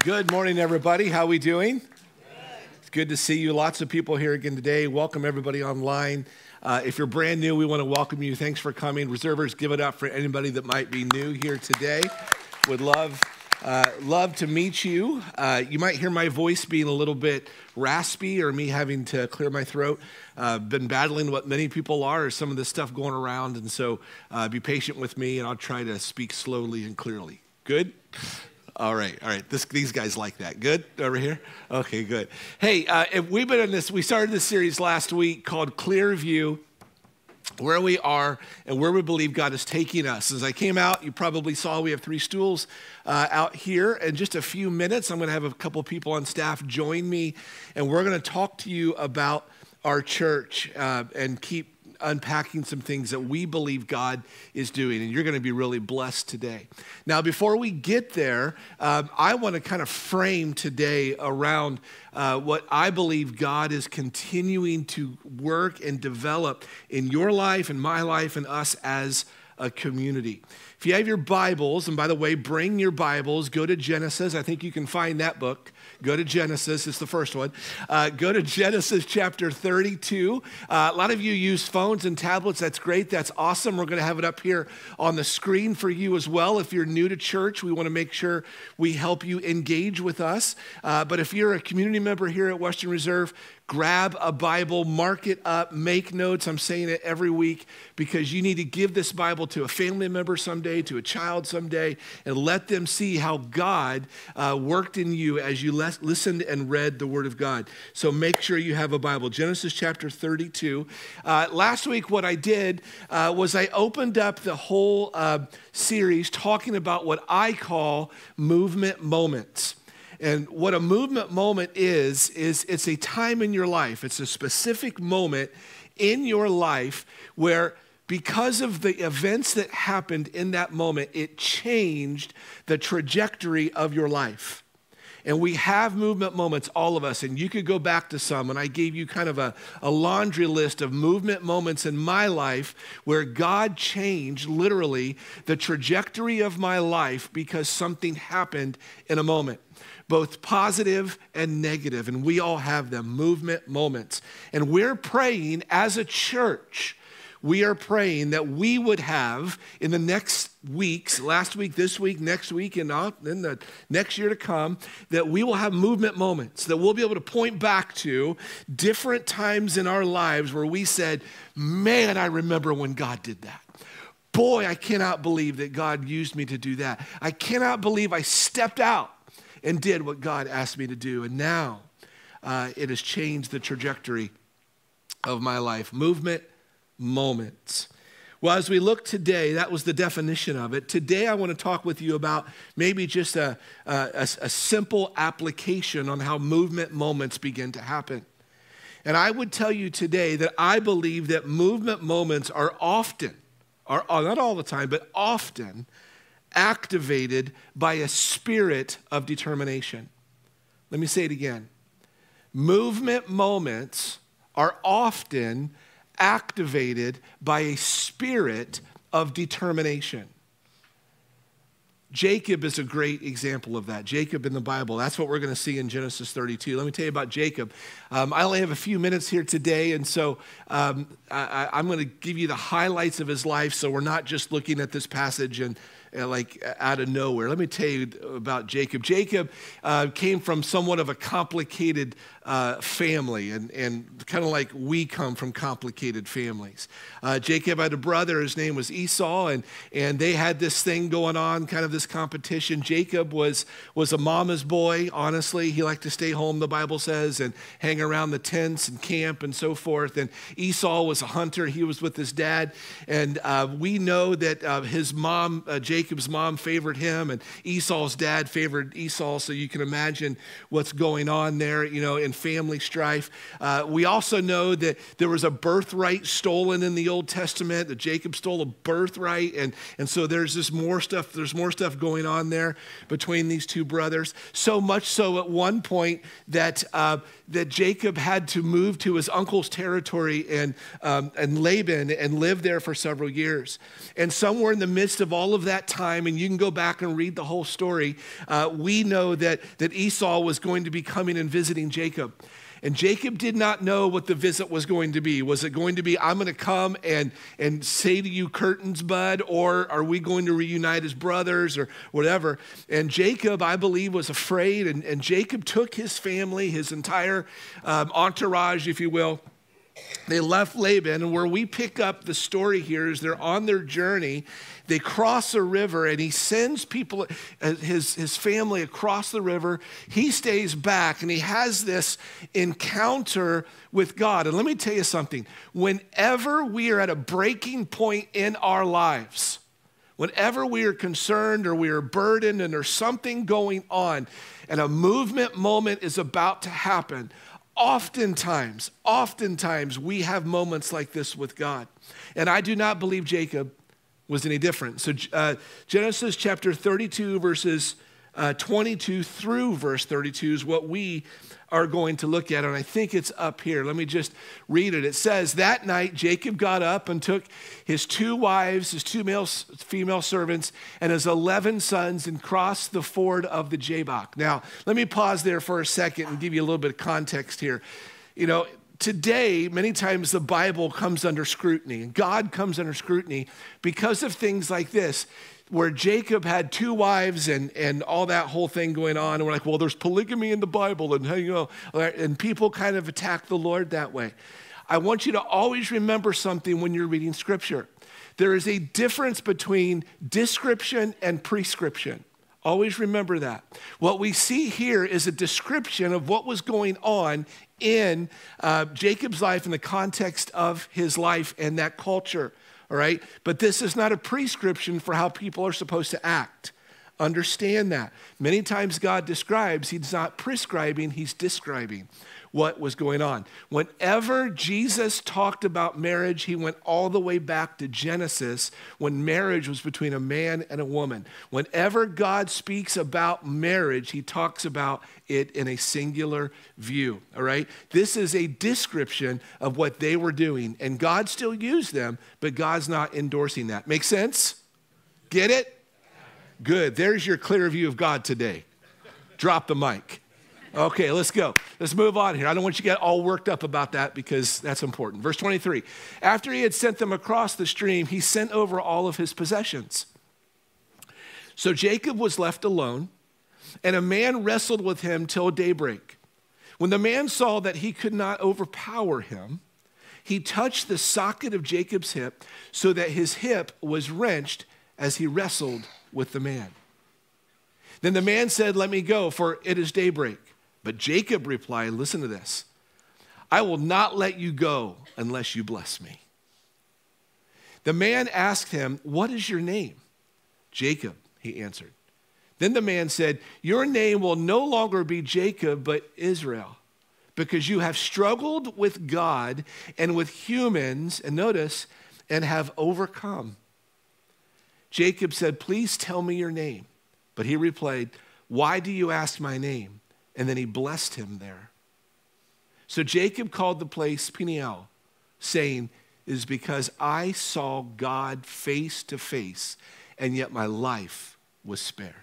Good morning, everybody. How we doing? It's good to see you. Lots of people here again today. Welcome everybody online. Uh, if you're brand new, we want to welcome you. Thanks for coming. Reservers, give it up for anybody that might be new here today. Would love uh, love to meet you. Uh, you might hear my voice being a little bit raspy or me having to clear my throat. Uh, been battling what many people are, some of the stuff going around, and so uh, be patient with me, and I'll try to speak slowly and clearly. Good? All right, all right. This, these guys like that. Good over here. Okay, good. Hey, uh, we've been in this. We started this series last week called Clear View where we are and where we believe God is taking us. As I came out, you probably saw we have three stools uh, out here. In just a few minutes, I'm going to have a couple people on staff join me, and we're going to talk to you about our church uh, and keep unpacking some things that we believe God is doing, and you're going to be really blessed today. Now, before we get there, um, I want to kind of frame today around uh, what I believe God is continuing to work and develop in your life and my life and us as a community. If you have your Bibles, and by the way, bring your Bibles, go to Genesis. I think you can find that book. Go to Genesis, it's the first one. Uh, go to Genesis chapter 32. Uh, a lot of you use phones and tablets. That's great. That's awesome. We're going to have it up here on the screen for you as well. If you're new to church, we want to make sure we help you engage with us. Uh, but if you're a community member here at Western Reserve, grab a Bible, mark it up, make notes. I'm saying it every week because you need to give this Bible to a family member someday, to a child someday, and let them see how God uh, worked in you as you le- listened and read the Word of God. So make sure you have a Bible. Genesis chapter 32. Uh, last week, what I did uh, was I opened up the whole uh, series talking about what I call movement moments. And what a movement moment is, is it's a time in your life, it's a specific moment in your life where because of the events that happened in that moment, it changed the trajectory of your life. And we have movement moments, all of us, and you could go back to some. And I gave you kind of a, a laundry list of movement moments in my life where God changed literally the trajectory of my life because something happened in a moment both positive and negative, and we all have them, movement moments. And we're praying as a church, we are praying that we would have in the next weeks, last week, this week, next week, and then the next year to come, that we will have movement moments, that we'll be able to point back to different times in our lives where we said, Man, I remember when God did that. Boy, I cannot believe that God used me to do that. I cannot believe I stepped out and did what God asked me to do. And now uh, it has changed the trajectory of my life. Movement, moments. Well, as we look today, that was the definition of it. Today, I want to talk with you about maybe just a, a, a simple application on how movement moments begin to happen. And I would tell you today that I believe that movement moments are often, are, not all the time, but often activated by a spirit of determination. Let me say it again. Movement moments are often activated by a spirit of determination. Jacob is a great example of that. Jacob in the Bible. That's what we're going to see in Genesis 32. Let me tell you about Jacob. Um, I only have a few minutes here today, and so um, I, I'm going to give you the highlights of his life so we're not just looking at this passage and like out of nowhere. Let me tell you about Jacob. Jacob uh, came from somewhat of a complicated uh, family, and, and kind of like we come from complicated families. Uh, Jacob had a brother, his name was Esau, and, and they had this thing going on, kind of this competition. Jacob was, was a mama's boy, honestly. He liked to stay home, the Bible says, and hang around the tents and camp and so forth. And Esau was a hunter, he was with his dad. And uh, we know that uh, his mom, uh, Jacob's mom, favored him, and Esau's dad favored Esau, so you can imagine what's going on there, you know, in family strife. Uh, we also know that there was a birthright stolen in the Old Testament, that Jacob stole a birthright. And, and so there's this more stuff, there's more stuff going on there between these two brothers. So much so at one point that, uh, that Jacob had to move to his uncle's territory and, um, and Laban and live there for several years. And somewhere in the midst of all of that time, and you can go back and read the whole story, uh, we know that, that Esau was going to be coming and visiting Jacob. And Jacob did not know what the visit was going to be. Was it going to be, I'm going to come and, and say to you, curtains, bud, or are we going to reunite as brothers or whatever? And Jacob, I believe, was afraid. And, and Jacob took his family, his entire um, entourage, if you will, they left Laban, and where we pick up the story here is they're on their journey. They cross a river, and he sends people, uh, his, his family, across the river. He stays back, and he has this encounter with God. And let me tell you something whenever we are at a breaking point in our lives, whenever we are concerned or we are burdened and there's something going on, and a movement moment is about to happen, Oftentimes, oftentimes we have moments like this with God. And I do not believe Jacob was any different. So, uh, Genesis chapter 32, verses uh, 22 through verse 32 is what we are going to look at. And I think it's up here. Let me just read it. It says, That night Jacob got up and took his two wives, his two male, female servants, and his 11 sons and crossed the ford of the Jabbok. Now, let me pause there for a second and give you a little bit of context here. You know, today, many times the Bible comes under scrutiny, and God comes under scrutiny because of things like this where Jacob had two wives and, and all that whole thing going on. And we're like, well, there's polygamy in the Bible. And, you know, and people kind of attack the Lord that way. I want you to always remember something when you're reading scripture. There is a difference between description and prescription. Always remember that. What we see here is a description of what was going on in uh, Jacob's life in the context of his life and that culture all right? But this is not a prescription for how people are supposed to act. Understand that. Many times God describes, He's not prescribing, He's describing what was going on. Whenever Jesus talked about marriage, he went all the way back to Genesis when marriage was between a man and a woman. Whenever God speaks about marriage, he talks about it in a singular view, all right? This is a description of what they were doing, and God still used them, but God's not endorsing that. Make sense? Get it? Good. There's your clear view of God today. Drop the mic. Okay, let's go. Let's move on here. I don't want you to get all worked up about that because that's important. Verse 23 After he had sent them across the stream, he sent over all of his possessions. So Jacob was left alone, and a man wrestled with him till daybreak. When the man saw that he could not overpower him, he touched the socket of Jacob's hip so that his hip was wrenched as he wrestled with the man. Then the man said, Let me go, for it is daybreak. But Jacob replied, Listen to this I will not let you go unless you bless me. The man asked him, What is your name? Jacob, he answered. Then the man said, Your name will no longer be Jacob, but Israel, because you have struggled with God and with humans, and notice, and have overcome. Jacob said, Please tell me your name. But he replied, Why do you ask my name? And then he blessed him there. So Jacob called the place Peniel, saying, is because I saw God face to face, and yet my life was spared.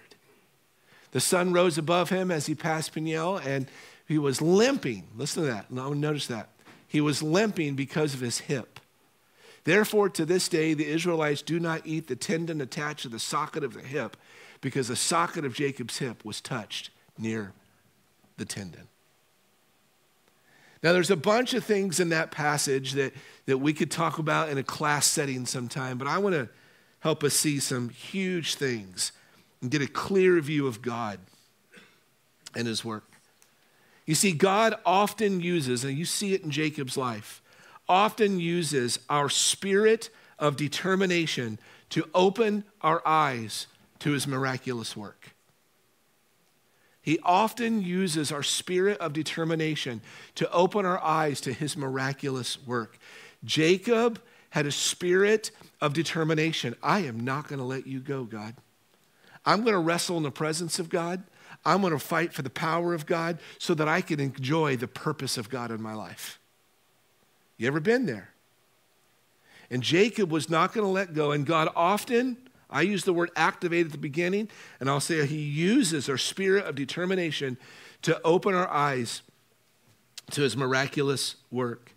The sun rose above him as he passed Peniel, and he was limping. Listen to that. Now, notice that. He was limping because of his hip. Therefore, to this day, the Israelites do not eat the tendon attached to the socket of the hip, because the socket of Jacob's hip was touched near the tendon. Now, there's a bunch of things in that passage that, that we could talk about in a class setting sometime, but I want to help us see some huge things and get a clear view of God and His work. You see, God often uses, and you see it in Jacob's life, often uses our spirit of determination to open our eyes to His miraculous work. He often uses our spirit of determination to open our eyes to his miraculous work. Jacob had a spirit of determination. I am not going to let you go, God. I'm going to wrestle in the presence of God. I'm going to fight for the power of God so that I can enjoy the purpose of God in my life. You ever been there? And Jacob was not going to let go, and God often I use the word activate at the beginning, and I'll say he uses our spirit of determination to open our eyes to his miraculous work.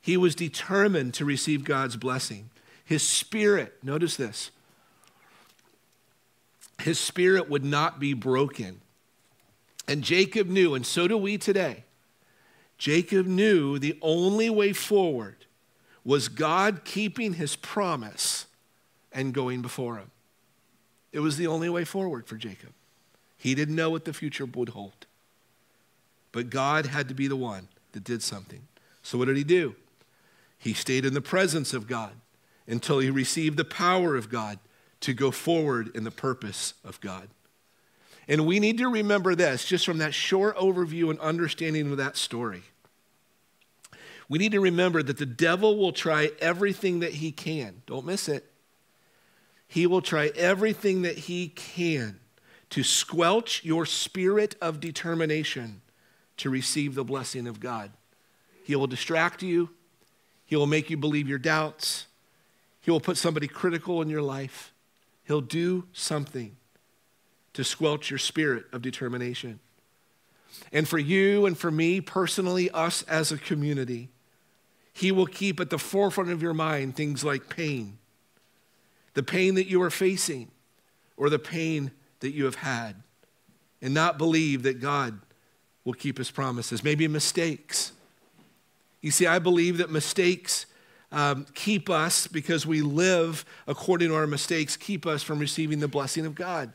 He was determined to receive God's blessing. His spirit, notice this, his spirit would not be broken. And Jacob knew, and so do we today. Jacob knew the only way forward was God keeping his promise and going before him. It was the only way forward for Jacob. He didn't know what the future would hold. But God had to be the one that did something. So, what did he do? He stayed in the presence of God until he received the power of God to go forward in the purpose of God. And we need to remember this just from that short overview and understanding of that story. We need to remember that the devil will try everything that he can. Don't miss it. He will try everything that he can to squelch your spirit of determination to receive the blessing of God. He will distract you, he will make you believe your doubts, he will put somebody critical in your life. He'll do something to squelch your spirit of determination. And for you and for me personally, us as a community, He will keep at the forefront of your mind things like pain, the pain that you are facing, or the pain that you have had, and not believe that God will keep His promises. Maybe mistakes. You see, I believe that mistakes um, keep us, because we live according to our mistakes, keep us from receiving the blessing of God.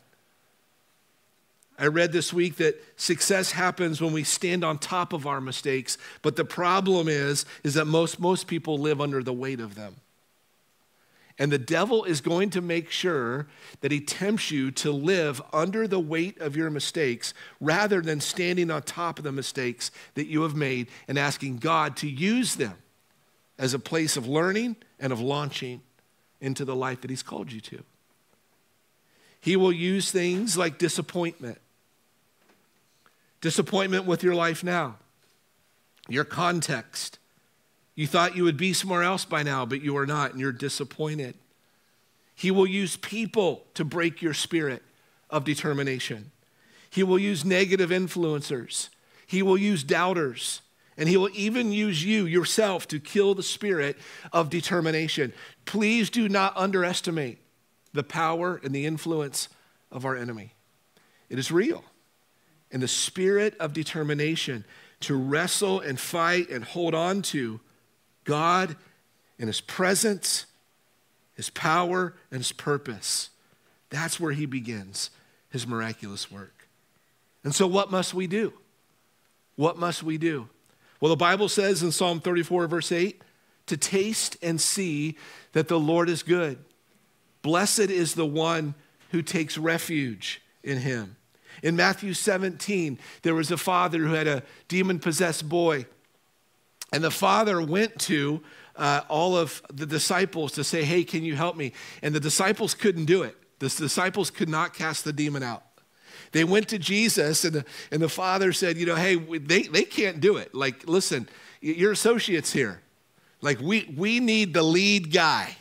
I read this week that success happens when we stand on top of our mistakes, but the problem is, is that most, most people live under the weight of them. And the devil is going to make sure that he tempts you to live under the weight of your mistakes rather than standing on top of the mistakes that you have made and asking God to use them as a place of learning and of launching into the life that He's called you to. He will use things like disappointment, disappointment with your life now, your context. You thought you would be somewhere else by now, but you are not, and you're disappointed. He will use people to break your spirit of determination. He will use negative influencers. He will use doubters. And he will even use you yourself to kill the spirit of determination. Please do not underestimate the power and the influence of our enemy. It is real. And the spirit of determination to wrestle and fight and hold on to God and his presence, his power, and his purpose. That's where he begins his miraculous work. And so, what must we do? What must we do? Well, the Bible says in Psalm 34, verse 8, to taste and see that the Lord is good. Blessed is the one who takes refuge in him. In Matthew 17, there was a father who had a demon possessed boy. And the father went to uh, all of the disciples to say, Hey, can you help me? And the disciples couldn't do it. The disciples could not cast the demon out. They went to Jesus, and the, and the father said, You know, hey, they, they can't do it. Like, listen, your associates here. Like, we, we need the lead guy,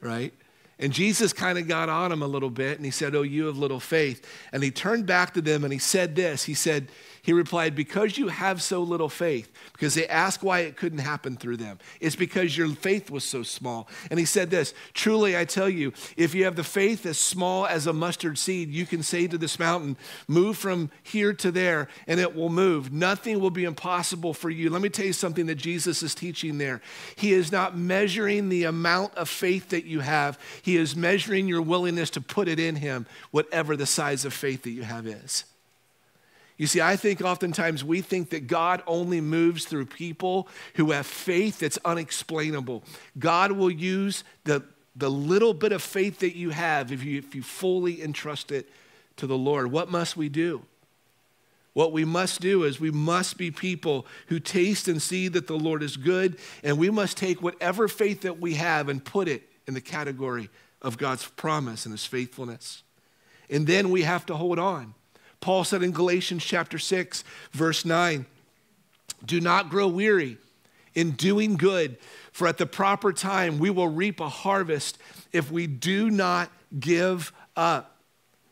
right? And Jesus kind of got on him a little bit, and he said, Oh, you have little faith. And he turned back to them and he said this He said, he replied, Because you have so little faith, because they asked why it couldn't happen through them. It's because your faith was so small. And he said this Truly, I tell you, if you have the faith as small as a mustard seed, you can say to this mountain, Move from here to there, and it will move. Nothing will be impossible for you. Let me tell you something that Jesus is teaching there. He is not measuring the amount of faith that you have, He is measuring your willingness to put it in Him, whatever the size of faith that you have is. You see, I think oftentimes we think that God only moves through people who have faith that's unexplainable. God will use the, the little bit of faith that you have if you, if you fully entrust it to the Lord. What must we do? What we must do is we must be people who taste and see that the Lord is good, and we must take whatever faith that we have and put it in the category of God's promise and His faithfulness. And then we have to hold on. Paul said in Galatians chapter 6, verse 9, do not grow weary in doing good, for at the proper time we will reap a harvest if we do not give up.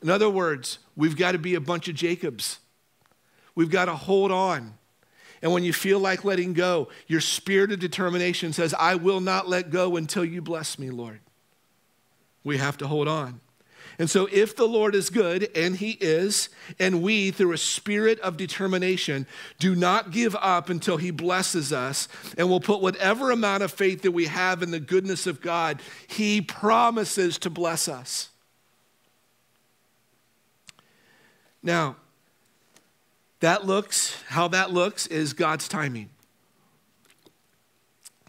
In other words, we've got to be a bunch of Jacobs. We've got to hold on. And when you feel like letting go, your spirit of determination says, I will not let go until you bless me, Lord. We have to hold on. And so, if the Lord is good, and He is, and we, through a spirit of determination, do not give up until He blesses us, and we'll put whatever amount of faith that we have in the goodness of God, He promises to bless us. Now, that looks, how that looks is God's timing.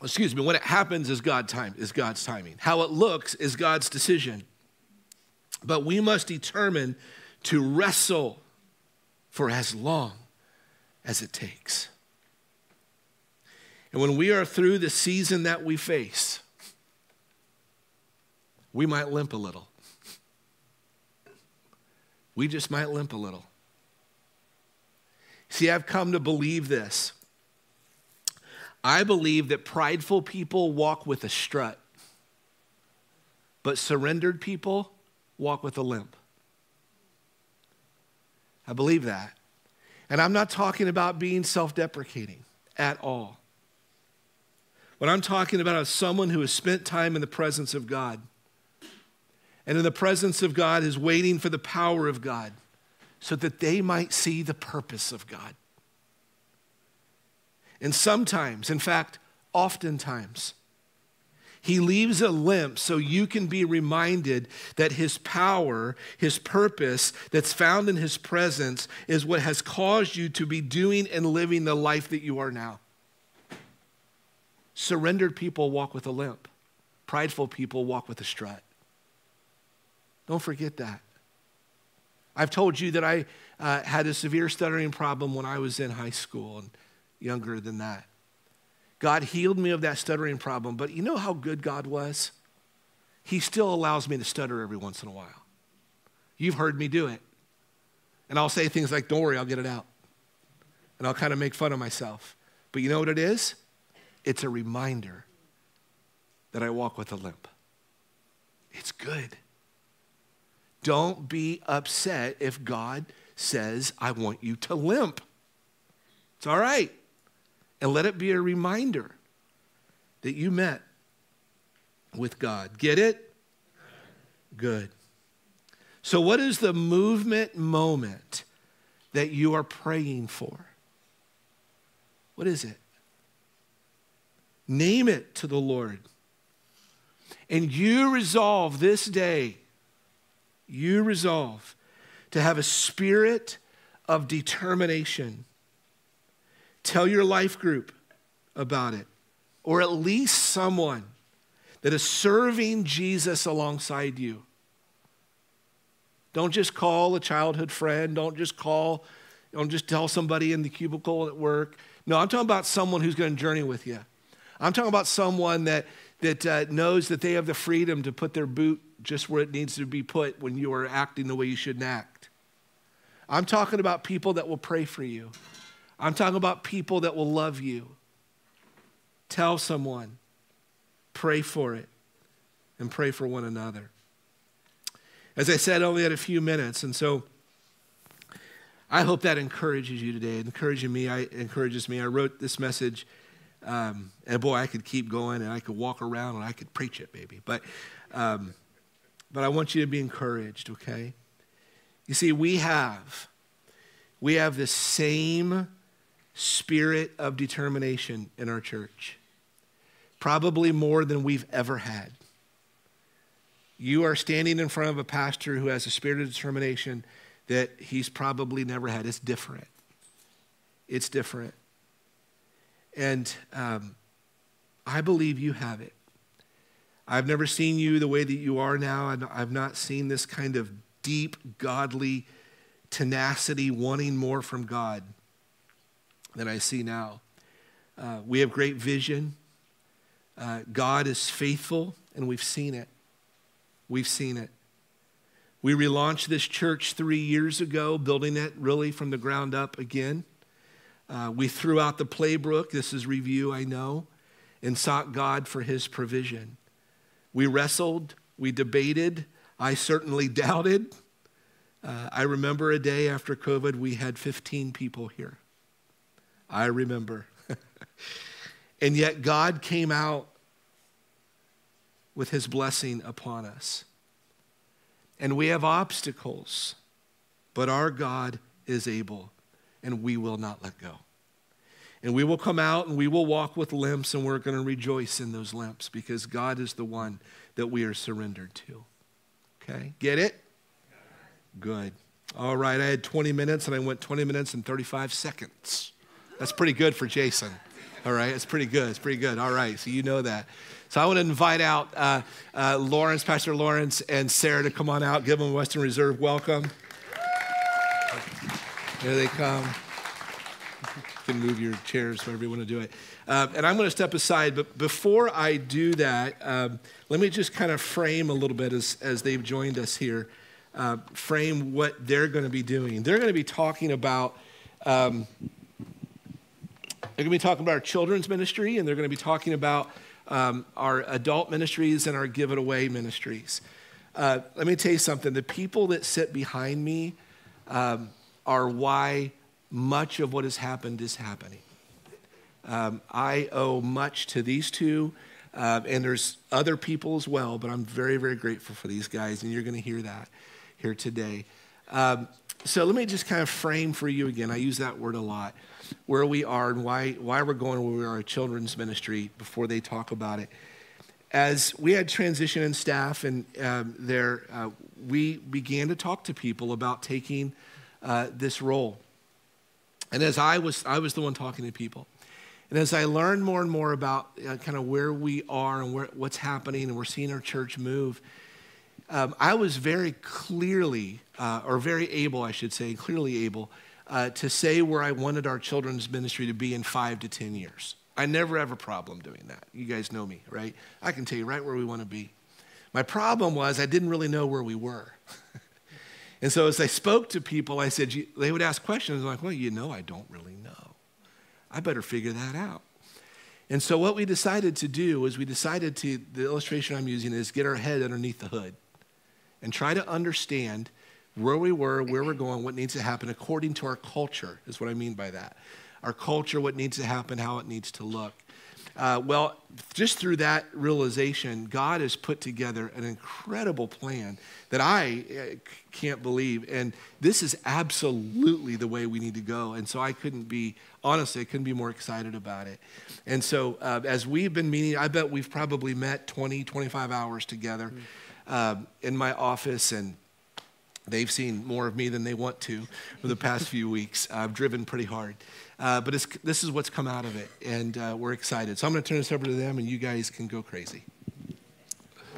Excuse me, when it happens is God time is God's timing. How it looks is God's decision. But we must determine to wrestle for as long as it takes. And when we are through the season that we face, we might limp a little. We just might limp a little. See, I've come to believe this. I believe that prideful people walk with a strut, but surrendered people walk with a limp. I believe that. And I'm not talking about being self deprecating at all. What I'm talking about is someone who has spent time in the presence of God. And in the presence of God is waiting for the power of God so that they might see the purpose of God. And sometimes, in fact, oftentimes, he leaves a limp so you can be reminded that his power, his purpose that's found in his presence is what has caused you to be doing and living the life that you are now. Surrendered people walk with a limp, prideful people walk with a strut. Don't forget that. I've told you that I uh, had a severe stuttering problem when I was in high school and younger than that. God healed me of that stuttering problem, but you know how good God was? He still allows me to stutter every once in a while. You've heard me do it. And I'll say things like, Don't worry, I'll get it out. And I'll kind of make fun of myself. But you know what it is? It's a reminder that I walk with a limp. It's good. Don't be upset if God says, I want you to limp. It's all right and let it be a reminder that you met with God. Get it? Good. So, what is the movement moment that you are praying for? What is it? Name it to the Lord. And you resolve this day, you resolve to have a spirit of determination Tell your life group about it, or at least someone that is serving Jesus alongside you. Don't just call a childhood friend. Don't just call, don't just tell somebody in the cubicle at work. No, I'm talking about someone who's going to journey with you. I'm talking about someone that, that uh, knows that they have the freedom to put their boot just where it needs to be put when you are acting the way you shouldn't act. I'm talking about people that will pray for you. I'm talking about people that will love you. Tell someone, pray for it, and pray for one another. As I said, I only had a few minutes, and so I hope that encourages you today. It encourages me. I encourages me. I wrote this message, um, and boy, I could keep going, and I could walk around, and I could preach it, baby. But, um, but I want you to be encouraged. Okay. You see, we have, we have the same spirit of determination in our church, probably more than we've ever had. You are standing in front of a pastor who has a spirit of determination that he's probably never had. It's different. It's different. And um, I believe you have it. I've never seen you the way that you are now. I've not seen this kind of deep, godly tenacity, wanting more from God that I see now. Uh, we have great vision. Uh, God is faithful, and we've seen it. We've seen it. We relaunched this church three years ago, building it really from the ground up again. Uh, we threw out the playbook. This is review, I know, and sought God for his provision. We wrestled, we debated. I certainly doubted. Uh, I remember a day after COVID, we had 15 people here. I remember. and yet, God came out with his blessing upon us. And we have obstacles, but our God is able, and we will not let go. And we will come out and we will walk with limps, and we're going to rejoice in those limps because God is the one that we are surrendered to. Okay? Get it? Good. All right, I had 20 minutes and I went 20 minutes and 35 seconds. That's pretty good for Jason. All right, it's pretty good. It's pretty good. All right, so you know that. So I want to invite out uh, uh, Lawrence, Pastor Lawrence, and Sarah to come on out. Give them a Western Reserve welcome. Here they come. You can move your chairs wherever you want to do it. Uh, and I'm going to step aside, but before I do that, um, let me just kind of frame a little bit as, as they've joined us here, uh, frame what they're going to be doing. They're going to be talking about. Um, they're going to be talking about our children's ministry, and they're going to be talking about um, our adult ministries and our give it away ministries. Uh, let me tell you something the people that sit behind me um, are why much of what has happened is happening. Um, I owe much to these two, uh, and there's other people as well, but I'm very, very grateful for these guys, and you're going to hear that here today. Um, so let me just kind of frame for you again. I use that word a lot, where we are and why, why we're going where we are a children's ministry before they talk about it. As we had transition in staff, and um, there, uh, we began to talk to people about taking uh, this role. And as I was, I was the one talking to people. And as I learned more and more about uh, kind of where we are and where, what's happening, and we're seeing our church move, um, I was very clearly, uh, or very able, I should say, clearly able uh, to say where I wanted our children's ministry to be in five to 10 years. I never have a problem doing that. You guys know me, right? I can tell you right where we want to be. My problem was I didn't really know where we were. and so as I spoke to people, I said, they would ask questions. I'm like, well, you know, I don't really know. I better figure that out. And so what we decided to do was we decided to, the illustration I'm using is get our head underneath the hood and try to understand where we were, where we're going, what needs to happen according to our culture, is what I mean by that. Our culture, what needs to happen, how it needs to look. Uh, well, just through that realization, God has put together an incredible plan that I uh, can't believe. And this is absolutely the way we need to go. And so I couldn't be, honestly, I couldn't be more excited about it. And so uh, as we've been meeting, I bet we've probably met 20, 25 hours together uh, in my office. And they've seen more of me than they want to for the past few weeks. I've driven pretty hard. Uh, but this is what's come out of it, and uh, we're excited. So I'm going to turn this over to them, and you guys can go crazy.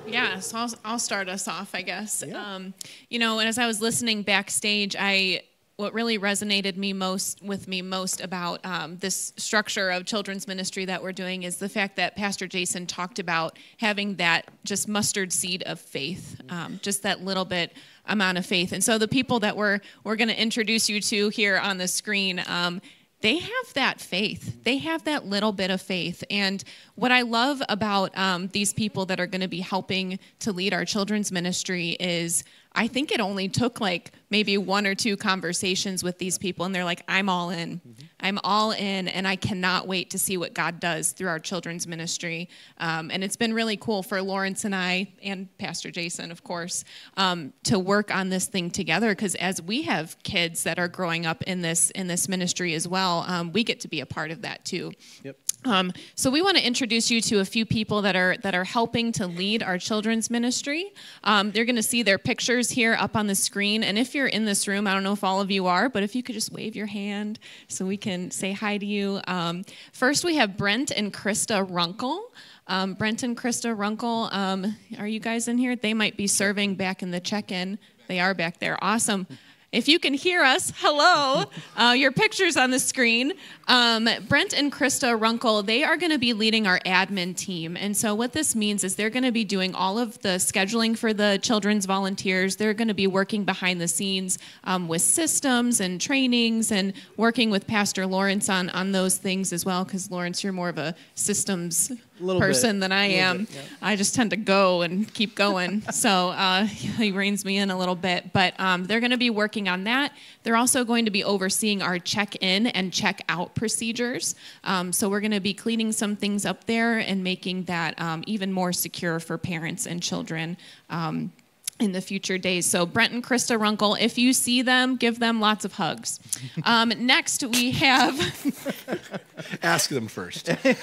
Yeah, so I'll, I'll start us off, I guess. Yeah. Um, you know, and as I was listening backstage, I what really resonated me most with me most about um, this structure of children's ministry that we're doing is the fact that Pastor Jason talked about having that just mustard seed of faith, um, just that little bit amount of faith. And so the people that we're we're going to introduce you to here on the screen. Um, they have that faith. They have that little bit of faith. And what I love about um, these people that are going to be helping to lead our children's ministry is I think it only took like maybe one or two conversations with these people, and they're like, I'm all in. Mm-hmm. I'm all in, and I cannot wait to see what God does through our children's ministry. Um, and it's been really cool for Lawrence and I, and Pastor Jason, of course, um, to work on this thing together. Because as we have kids that are growing up in this in this ministry as well, um, we get to be a part of that too. Yep. Um, so we want to introduce you to a few people that are that are helping to lead our children's ministry. Um, they're going to see their pictures here up on the screen, and if you're in this room, I don't know if all of you are, but if you could just wave your hand so we can say hi to you. Um, first, we have Brent and Krista Runkle. Um, Brent and Krista Runkle, um, are you guys in here? They might be serving back in the check-in. They are back there. Awesome. If you can hear us, hello. Uh, your picture's on the screen. Um, Brent and Krista Runkle, they are going to be leading our admin team. And so, what this means is they're going to be doing all of the scheduling for the children's volunteers. They're going to be working behind the scenes um, with systems and trainings and working with Pastor Lawrence on, on those things as well, because Lawrence, you're more of a systems person bit. than I am. Bit, yeah. I just tend to go and keep going. so uh, he reins me in a little bit. But um, they're going to be working on that. They're also going to be overseeing our check in and check out procedures. Um, so we're going to be cleaning some things up there and making that um, even more secure for parents and children. Um, in the future days. So, Brent and Krista Runkle, if you see them, give them lots of hugs. Um, next, we have. Ask them first. yeah.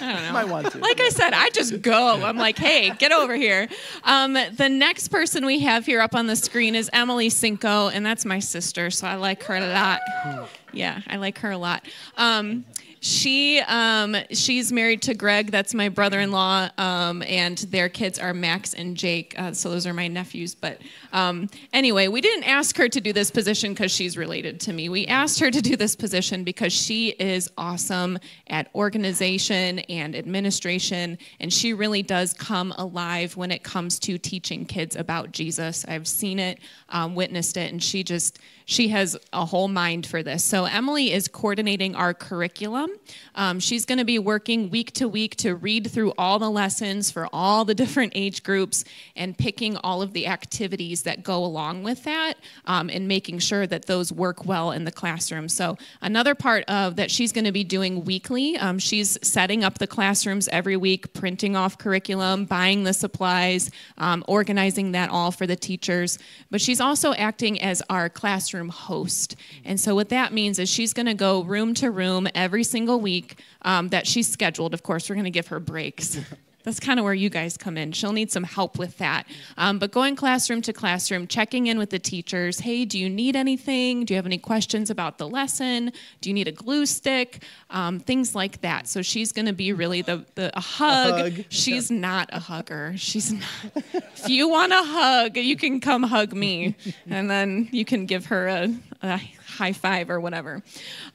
I don't know. Might want to. Like I said, I just go. I'm like, hey, get over here. Um, the next person we have here up on the screen is Emily Cinco, and that's my sister, so I like her a lot. Hmm. Yeah, I like her a lot. Um, she um, she's married to Greg. That's my brother-in-law, um, and their kids are Max and Jake. Uh, so those are my nephews. But um, anyway, we didn't ask her to do this position because she's related to me. We asked her to do this position because she is awesome at organization and administration, and she really does come alive when it comes to teaching kids about Jesus. I've seen it, um, witnessed it, and she just she has a whole mind for this. So Emily is coordinating our curriculum. Um, she's going to be working week to week to read through all the lessons for all the different age groups and picking all of the activities that go along with that um, and making sure that those work well in the classroom. So another part of that she's going to be doing weekly, um, she's setting up the classrooms every week, printing off curriculum, buying the supplies, um, organizing that all for the teachers. But she's also acting as our classroom classroom host. And so, what that means is she's going to go room to room every single week um, that she's scheduled. Of course, we're going to give her breaks. That's kind of where you guys come in. She'll need some help with that. Um, but going classroom to classroom, checking in with the teachers. Hey, do you need anything? Do you have any questions about the lesson? Do you need a glue stick? Um, things like that. So she's going to be really the, the a hug. A hug. She's yeah. not a hugger. She's not. if you want a hug, you can come hug me, and then you can give her a, a high five or whatever.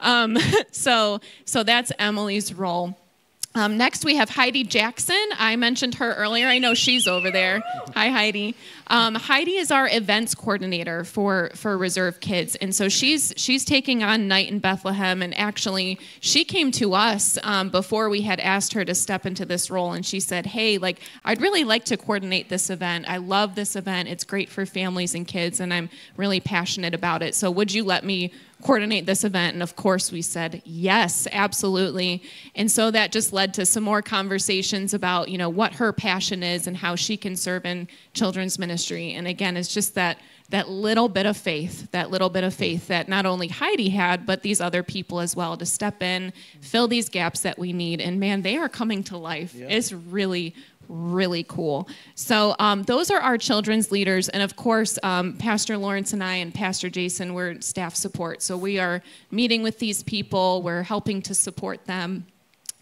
Um, so so that's Emily's role. Um, next, we have Heidi Jackson. I mentioned her earlier. I know she's over there. Hi, Heidi. Um, Heidi is our events coordinator for for Reserve Kids, and so she's she's taking on Night in Bethlehem. And actually, she came to us um, before we had asked her to step into this role, and she said, "Hey, like I'd really like to coordinate this event. I love this event. It's great for families and kids, and I'm really passionate about it. So would you let me?" Coordinate this event? And of course, we said yes, absolutely. And so that just led to some more conversations about, you know, what her passion is and how she can serve in children's ministry. And again, it's just that that little bit of faith, that little bit of faith that not only Heidi had, but these other people as well to step in, fill these gaps that we need. And man, they are coming to life. Yeah. It's really, really cool. So um, those are our children's leaders, and of course, um, Pastor Lawrence and I and Pastor Jason we're staff support. So we are meeting with these people. We're helping to support them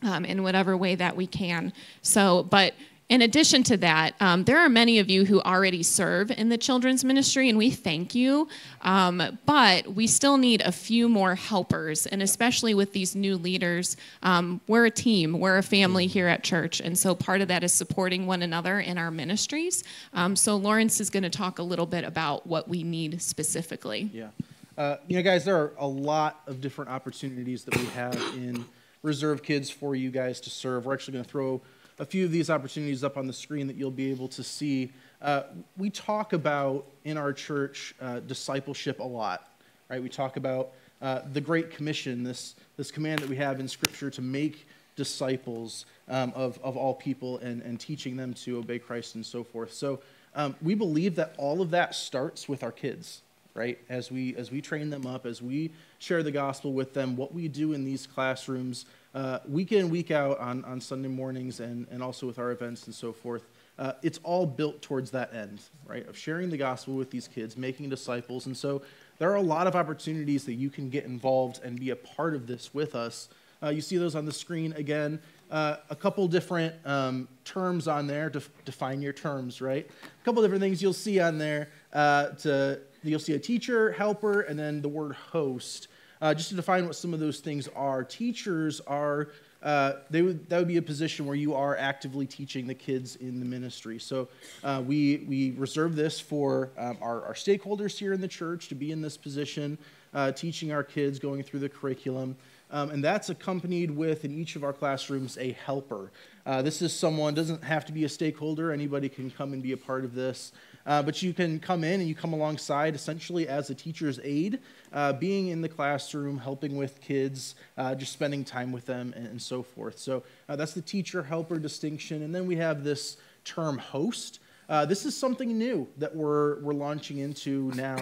um, in whatever way that we can. So, but in addition to that, um, there are many of you who already serve in the children's ministry, and we thank you. Um, but we still need a few more helpers, and especially with these new leaders, um, we're a team, we're a family here at church, and so part of that is supporting one another in our ministries. Um, so Lawrence is going to talk a little bit about what we need specifically. Yeah. Uh, you know, guys, there are a lot of different opportunities that we have in Reserve Kids for you guys to serve. We're actually going to throw a few of these opportunities up on the screen that you'll be able to see. Uh, we talk about in our church uh, discipleship a lot, right? We talk about uh, the Great Commission, this, this command that we have in Scripture to make disciples um, of, of all people and, and teaching them to obey Christ and so forth. So um, we believe that all of that starts with our kids, right? As we, as we train them up, as we share the gospel with them, what we do in these classrooms uh, week in, week out on, on Sunday mornings and, and also with our events and so forth, uh, it's all built towards that end, right? Of sharing the gospel with these kids, making disciples. And so there are a lot of opportunities that you can get involved and be a part of this with us. Uh, you see those on the screen again. Uh, a couple different um, terms on there to define your terms, right? A couple different things you'll see on there. Uh, to you'll see a teacher, helper, and then the word host. Uh, just to define what some of those things are, teachers are, uh, they would, that would be a position where you are actively teaching the kids in the ministry. So uh, we, we reserve this for um, our, our, stakeholders here in the church to be in this position. uh, teaching our kids, going through the curriculum. Um, and that's accompanied with, in each of our classrooms, a helper. Uh, this is someone, doesn't have to be a stakeholder, anybody can come and be a part of this. Uh, but you can come in and you come alongside essentially as a teacher's aide, uh, being in the classroom, helping with kids, uh, just spending time with them, and, and so forth. So uh, that's the teacher helper distinction. And then we have this term host. Uh, this is something new that we're, we're launching into now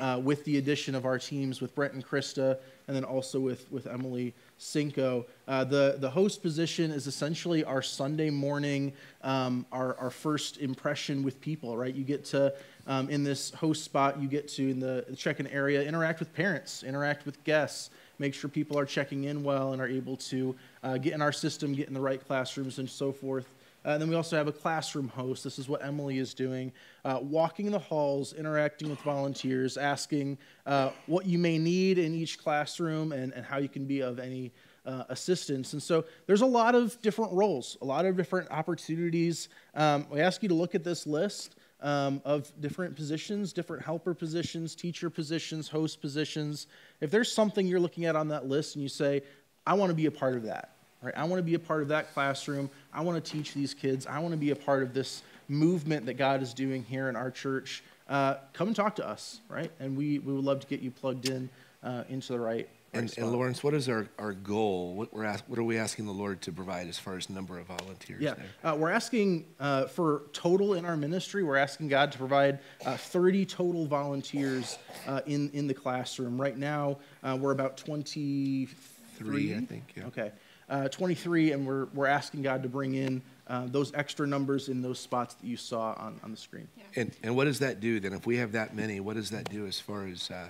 uh, with the addition of our teams with Brent and Krista, and then also with, with Emily Cinco. Uh, the, the host position is essentially our Sunday morning, um, our, our first impression with people, right? You get to, um, in this host spot, you get to, in the check in area, interact with parents, interact with guests, make sure people are checking in well and are able to uh, get in our system, get in the right classrooms, and so forth. Uh, and then we also have a classroom host. This is what Emily is doing, uh, walking the halls, interacting with volunteers, asking uh, what you may need in each classroom and, and how you can be of any uh, assistance. And so there's a lot of different roles, a lot of different opportunities. Um, we ask you to look at this list. Um, of different positions, different helper positions, teacher positions, host positions. If there's something you're looking at on that list and you say, I want to be a part of that, right? I want to be a part of that classroom. I want to teach these kids. I want to be a part of this movement that God is doing here in our church. Uh, come and talk to us, right? And we, we would love to get you plugged in uh, into the right. And, and, Lawrence, what is our, our goal? What, we're ask, what are we asking the Lord to provide as far as number of volunteers? Yeah, uh, we're asking uh, for total in our ministry. We're asking God to provide uh, 30 total volunteers uh, in in the classroom. Right now, uh, we're about 23. Three, I think. Yeah. Okay uh, 23, and we're, we're asking God to bring in uh, those extra numbers in those spots that you saw on, on the screen. Yeah. And, and what does that do then? If we have that many, what does that do as far as uh,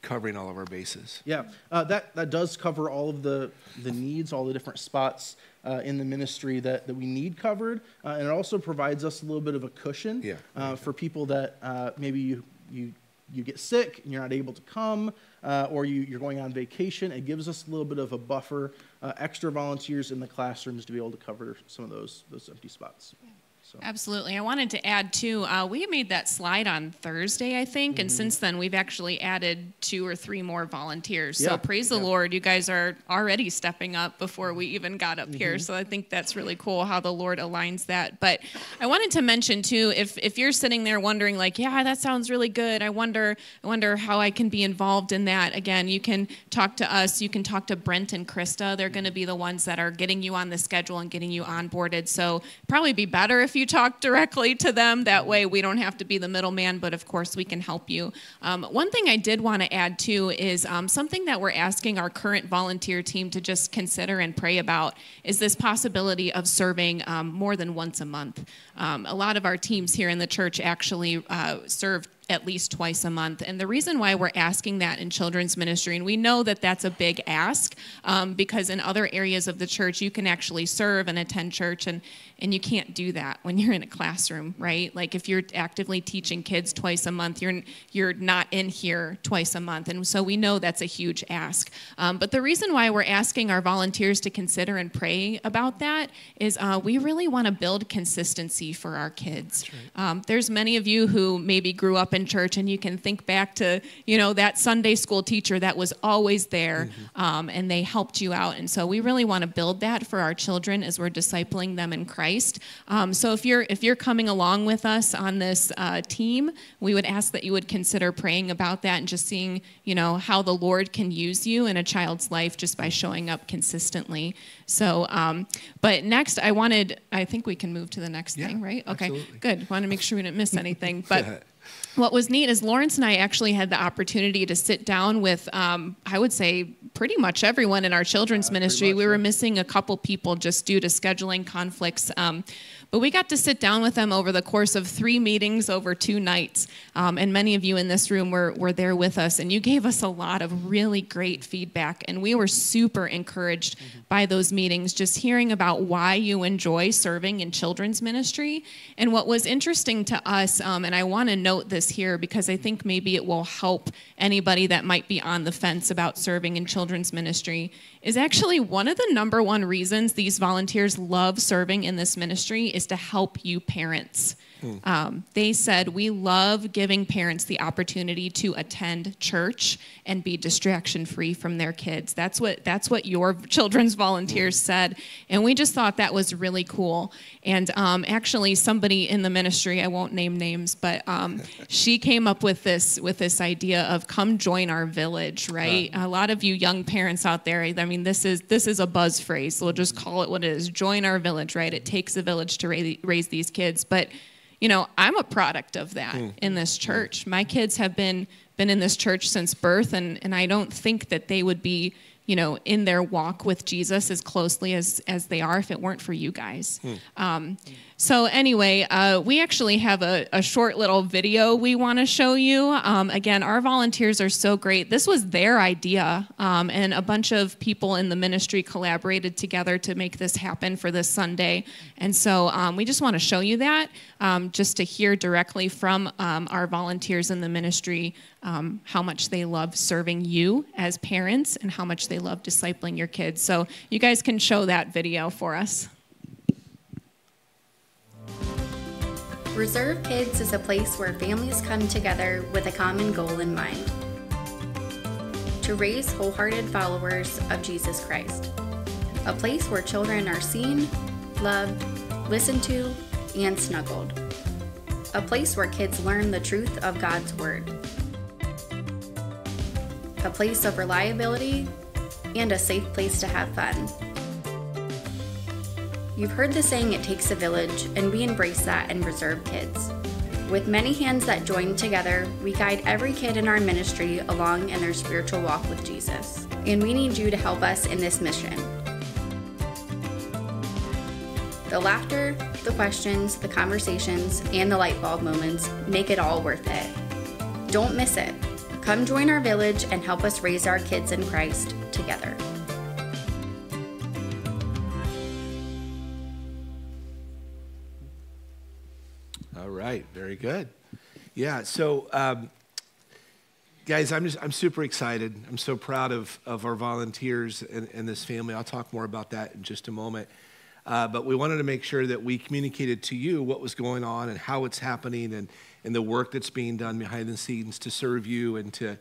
covering all of our bases? Yeah, uh, that, that does cover all of the, the needs, all the different spots uh, in the ministry that, that we need covered. Uh, and it also provides us a little bit of a cushion yeah. for people that maybe you, you, you get sick and you're not able to come uh, or you, are going on vacation. It gives us a little bit of a buffer, uh, extra volunteers in the classrooms to be able to cover some of those, those empty spots. Yeah. So. Absolutely. I wanted to add too, uh, we made that slide on Thursday, I think, mm-hmm. and since then we've actually added two or three more volunteers. Yeah. So praise the. Lord, you guys are already stepping up before we even got up mm-hmm. here. So I think that's really cool how the Lord aligns that. But I wanted to mention too, if if you're sitting there wondering like, yeah, that sounds really good. I wonder, I wonder how I can be involved in that. Again, you can talk to us. You can talk to Brent and Krista. They're going to be the ones that are getting you on the schedule and getting you onboarded. So probably be better if you you talk directly to them. That way, we don't have to be the middleman, but of course, we can help you. Um, one thing I did want to add too is um, something that we're asking our current volunteer team to just consider and pray about is this possibility of serving um, more than once a month. Um, a lot of our teams here in the church actually uh, serve at least twice a month. And the reason why we're asking that in children's ministry, and we know that that's a big ask um, because in other areas of the church, you can actually serve and attend church, and, and you can't do that when you're in a classroom, right? Like if you're actively teaching kids twice a month, you're, you're not in here twice a month. And so we know that's a huge ask. Um, but the reason why we're asking our volunteers to consider and pray about that is uh, we really want to build consistency for our kids. Right. Um, there's many of you who maybe grew up in church and you can think back to you know that sunday school teacher that was always there mm-hmm. um, and they helped you out and so we really want to build that for our children as we're discipling them in christ um, so if you're if you're coming along with us on this uh, team we would ask that you would consider praying about that and just seeing you know how the lord can use you in a child's life just by showing up consistently so um, but next i wanted i think we can move to the next yeah, thing right okay absolutely. good want to make sure we didn't miss anything but what was neat is Lawrence and I actually had the opportunity to sit down with, um, I would say, pretty much everyone in our children's uh, ministry. We were missing a couple people just due to scheduling conflicts. Um, but we got to sit down with them over the course of three meetings over two nights. Um, and many of you in this room were, were there with us. And you gave us a lot of really great feedback. And we were super encouraged mm-hmm. by those meetings, just hearing about why you enjoy serving in children's ministry. And what was interesting to us, um, and I want to note this here because I think maybe it will help anybody that might be on the fence about serving in children's ministry, is actually one of the number one reasons these volunteers love serving in this ministry is to help you parents Um, they said, We love giving parents the opportunity to attend church and be distraction free from their kids. That's what, that's what your children's volunteers said. And we just thought that was really cool. And um, actually, somebody in the ministry, I won't name names, but um, she came up with this, with this idea of come join our village, right? A lot of you young parents out there, I mean, this is, this is a buzz phrase. So we'll just call it what it is join our village, right? It takes a village to raise, raise these kids. But you know, I'm a product of that mm. in this church. My kids have been been in this church since birth, and and I don't think that they would be you know, in their walk with Jesus as closely as, as they are if it weren't for you guys. Hmm. Um, so, anyway, uh, we actually have a, a, short little video we want to show you. Um, again, our volunteers are so great. This was their idea, um, and a bunch of people in the ministry collaborated together to make this happen for this Sunday. And so, um, we just want to show you that um, just to hear directly from um, our volunteers in the ministry um, how much they love serving you as parents and how much they love discipling your kids. So you guys can show that video for us. Reserve Kids is a place where families come together with a common goal in mind to raise wholehearted followers of Jesus Christ. A place where children are seen, loved, listened to, and snuggled. A place where kids learn the truth of God's Word a place of reliability, and a safe place to have fun. You've heard the saying, it takes a village, and we embrace that and Reserve Kids. With many hands that join together, we guide every kid in our ministry along in their spiritual walk with Jesus. And we need you to help us in this mission. The laughter, the questions, the conversations, and the light bulb moments make it all worth it. Don't miss it. Come join our village and help us raise our kids in Christ together. Right, very good. Yeah, so um, guys, I'm just I'm super excited. I'm so proud of of our volunteers and, and this family. I'll talk more about that in just a moment. Uh, but we wanted to make sure that we communicated to you what was going on and how it's happening and and the work that's being done behind the scenes to serve you and to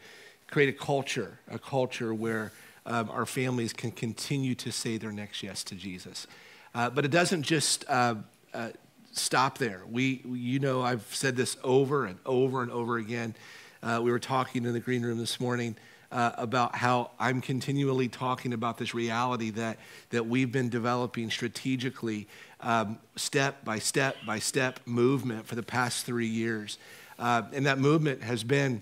create a culture, a culture where um, our families can continue to say their next yes to Jesus. Uh, but it doesn't just uh, uh, stop there. We, you know, I've said this over and over and over again. Uh, we were talking in the green room this morning uh, about how I'm continually talking about this reality that, that we've been developing strategically um, step by step by step movement for the past three years. Uh, and that movement has been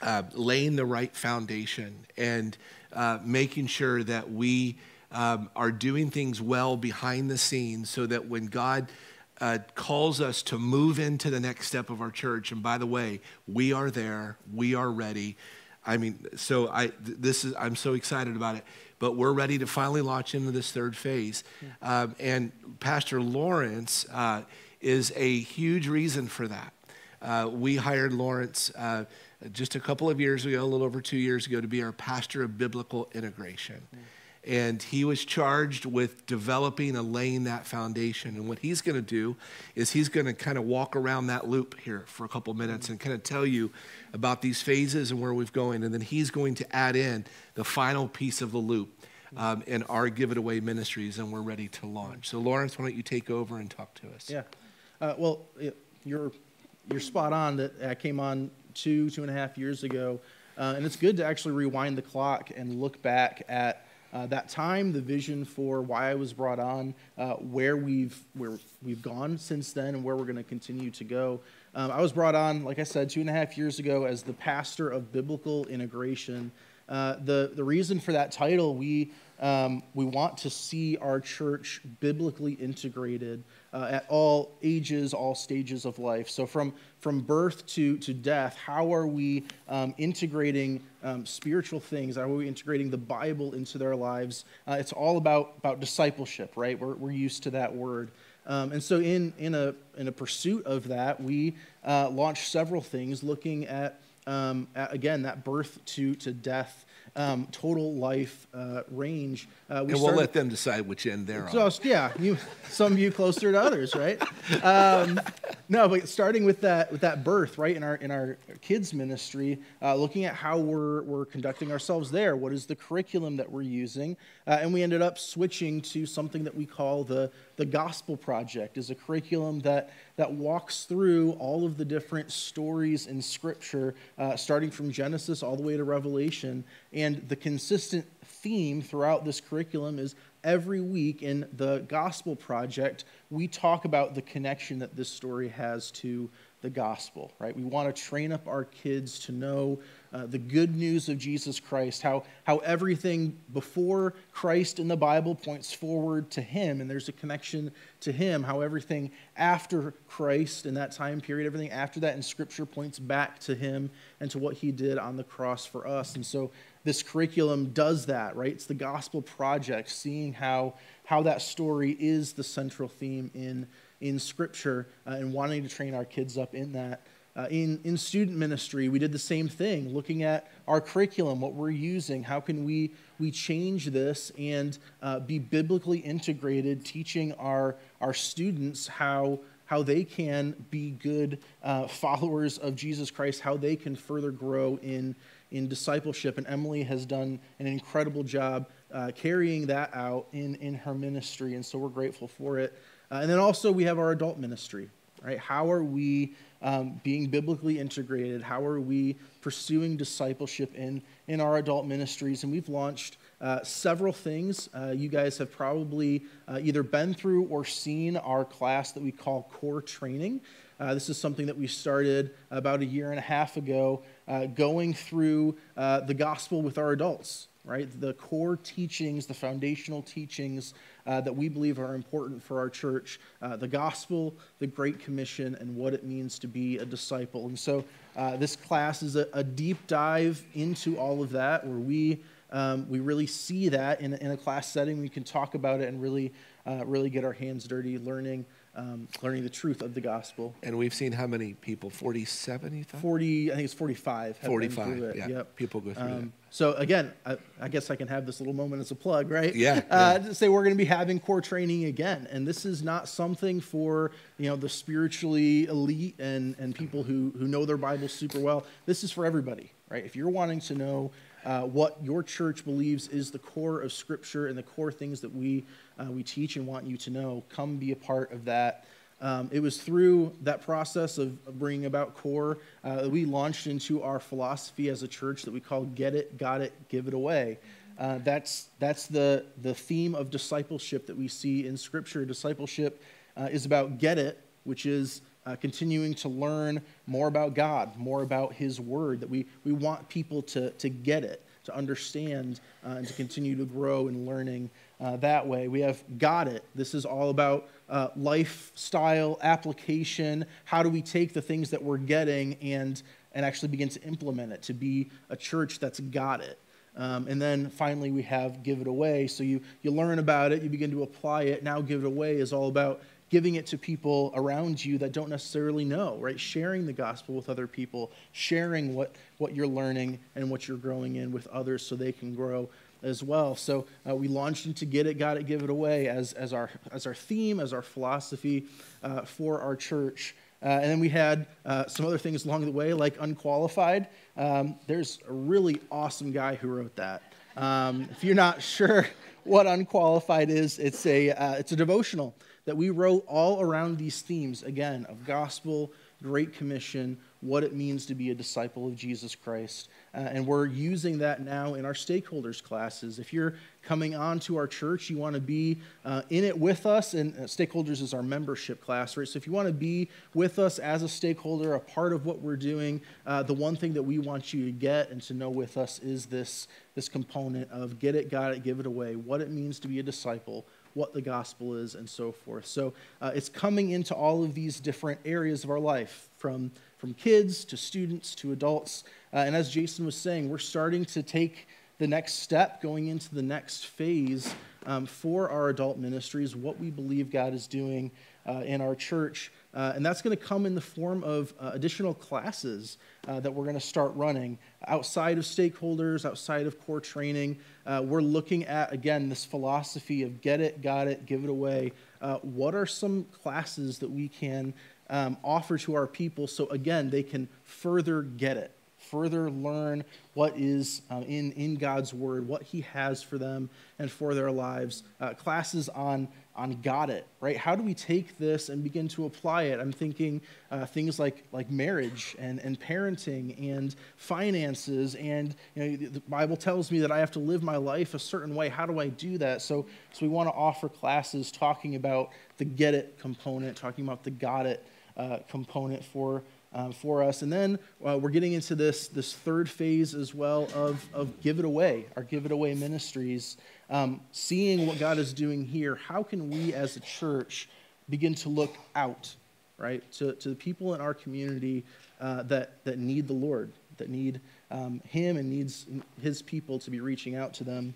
uh, laying the right foundation and uh, making sure that we um, are doing things well behind the scenes so that when God uh, calls us to move into the next step of our church, and by the way, we are there, we are ready. I mean, so I, this is, I'm so excited about it but we're ready to finally launch into this third phase. Yeah. Um, and Pastor Lawrence uh, is a huge reason for that. Uh, we hired Lawrence uh, just a couple of years ago, a little over two years ago, to be our pastor of biblical integration. Yeah. And he was charged with developing and laying that foundation. And what he's going to do is he's going to kind of walk around that loop here for a couple minutes and kind of tell you about these phases and where we've going. And then he's going to add in the final piece of the loop um, in our Give It Away ministries, and we're ready to launch. So, Lawrence, why don't you take over and talk to us? Yeah. Uh, well, you're, you're spot on that I came on two, two and a half years ago. Uh, and it's good to actually rewind the clock and look back at uh, that time, the vision for why I was brought on, uh, where we've where we've gone since then, and where we're going to continue to go. Um, I was brought on, like I said, two and a half years ago as the pastor of biblical integration. Uh, the the reason for that title, we um, we want to see our church biblically integrated uh, at all ages, all stages of life. So, from, from birth to, to death, how are we um, integrating um, spiritual things? How are we integrating the Bible into their lives? Uh, it's all about, about discipleship, right? We're, we're used to that word. Um, and so, in, in, a, in a pursuit of that, we uh, launched several things looking at, um, at again, that birth to, to death um, total life uh, range. Uh, we and we'll let them decide which end they're so, on. Yeah, you, some of you closer to others, right? Um, no, but starting with that with that birth, right in our in our kids ministry, uh, looking at how we're we're conducting ourselves there. What is the curriculum that we're using? Uh, and we ended up switching to something that we call the the Gospel Project, is a curriculum that that walks through all of the different stories in Scripture, uh, starting from Genesis all the way to Revelation. And the consistent theme throughout this curriculum is every week in the Gospel Project, we talk about the connection that this story has to the gospel, right? We want to train up our kids to know uh, the good news of Jesus Christ, how, how everything before Christ in the Bible points forward to Him, and there's a connection to Him, how everything after Christ in that time period, everything after that in Scripture points back to Him and to what He did on the cross for us. And so this curriculum does that, right? It's the gospel project, seeing how, how that story is the central theme in, in Scripture uh, and wanting to train our kids up in that. Uh, in, in student ministry, we did the same thing, looking at our curriculum, what we're using, how can we, we change this and uh, be biblically integrated, teaching our, our students how, how they can be good uh, followers of Jesus Christ, how they can further grow in, in discipleship. And Emily has done an incredible job uh, carrying that out in, in her ministry, and so we're grateful for it. Uh, and then also, we have our adult ministry, right? How are we um, being biblically integrated? How are we pursuing discipleship in, in our adult ministries? And we've launched uh, several things. Uh, you guys have probably uh, either been through or seen our class that we call Core Training. Uh, this is something that we started about a year and a half ago, uh, going through uh, the gospel with our adults, right? The core teachings, the foundational teachings uh, that we believe are important for our church uh, the gospel, the Great Commission, and what it means to be a disciple. And so uh, this class is a, a, deep dive into all of that where we. Um, we really see that in, in a class setting. We can talk about it and really, uh, really get our hands dirty learning um, learning the truth of the gospel. And we've seen how many people? 47, you thought? 40, I think it's 45. 45, yeah. Yep. People go through um, that. So, again, I, I, guess I can have this little moment as a plug, right? Yeah. Uh, To say we're going to be having core training again. And this is not something for, you know, the spiritually elite and, and people who, who know their Bible super well. This is for everybody, right? If you're wanting to know uh, what your church believes is the core of Scripture and the core things that we uh, we teach and want you to know. Come be a part of that. Um, it was through that process of bringing about core uh, that we launched into our philosophy as a church that we call Get It, Got It, Give It Away. Uh, that's that's the, the theme of discipleship that we see in Scripture. Discipleship uh, is about get it, which is uh, continuing to learn more about God, more about His Word, that we, we want people to, to get it, to understand, uh, and to continue to grow in learning uh, that way. We have Got It. This is all about uh, lifestyle application. How do we take the things that we're getting and, and actually begin to implement it to be a church that's got it? Um, and then finally, we have Give It Away. So you, you learn about it, you begin to apply it. Now, Give It Away is all about giving it to people around you that don't necessarily know, right? Sharing the gospel with other people, sharing what, what you're learning and what you're growing in with others so they can grow as well. So uh, we launched into Get It, Got It, Give It Away as, as, our, as our theme, as our philosophy uh, for our church. Uh, and then we had uh, some other things along the way, like Unqualified. Um, there's a really awesome guy who wrote that. Um, if you're not sure what Unqualified is, it's a, uh, it's a devotional that we wrote all around these themes, again, of gospel, Great Commission, what it means to be a disciple of Jesus Christ. Uh, and we're using that now in our stakeholders classes. If you're coming on to our church, you want to be uh, in it with us, and uh, stakeholders is our membership class, right? So if you want to be with us as a stakeholder, a part of what we're doing, uh, the one thing that we want you to get and to know with us is this, this component of get it, got it, give it away, what it means to be a disciple what the gospel is, and so forth. So uh, it's coming into all of these different areas of our life, from, from kids to students to adults. Uh, and as Jason was saying, we're starting to take the next step, going into the next phase um, for our adult ministries, what we believe God is doing uh, in our church. Uh, and that's going to come in the form of uh, additional classes uh, that we're going to start running outside of stakeholders, outside of core training. Uh, we're looking at, again, this philosophy of get it, got it, give it away. Uh, what are some classes that we can um, offer to our people so, again, they can further get it? further learn what is uh, in, in God's Word, what He has for them and for their lives. Uh, classes on, on Got It, right? How do we take this and begin to apply it? I'm thinking uh, things like, like marriage and, and parenting and finances. And you know, the Bible tells me that I have to live my life a certain way. How do I do that? So, so we want to offer classes talking about the Get It component, talking about the Got It uh, component for um, for us. And then uh, we're getting into this, this third phase as well of, of Give It Away, our Give It Away ministries. Um, seeing what God is doing here, how can we as a church begin to look out, right, to, to the people in our community uh, that, that need the Lord, that need um, Him and needs His people to be reaching out to them?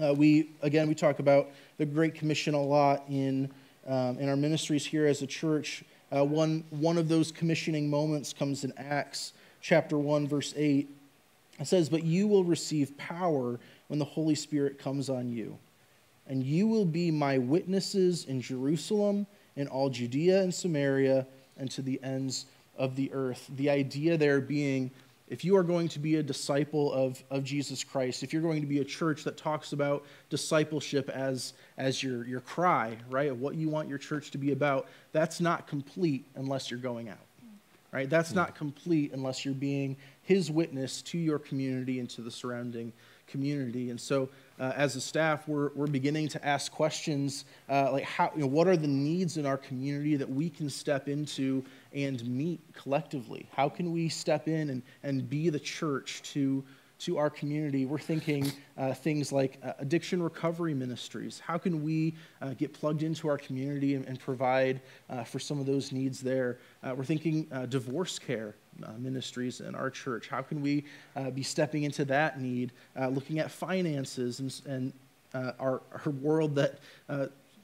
Uh, we, again, we talk about the Great Commission a lot in, um, in our ministries here as a church. Uh, one, one of those commissioning moments comes in Acts chapter 1, verse 8. It says, But you will receive power when the Holy Spirit comes on you. And you will be my witnesses in Jerusalem, in all Judea and Samaria, and to the ends of the earth. The idea there being if you are going to be a disciple of, of Jesus Christ, if you're going to be a church that talks about discipleship as, as your, your cry, right, of what you want your church to be about, that's not complete unless you're going out. Right? That's not complete unless you're being his witness to your community and to the surrounding community. And so, uh, as a staff, we're, we're beginning to ask questions uh, like, how, you know, what are the needs in our community that we can step into and meet collectively? How can we step in and, and be the church to, to our community? We're thinking uh, things like uh, addiction recovery ministries. How can we uh, get plugged into our community and, and provide uh, for some of those needs there? Uh, we're thinking uh, divorce care. ministries in our church. How can we be stepping into that need, looking at finances and, and our, our world that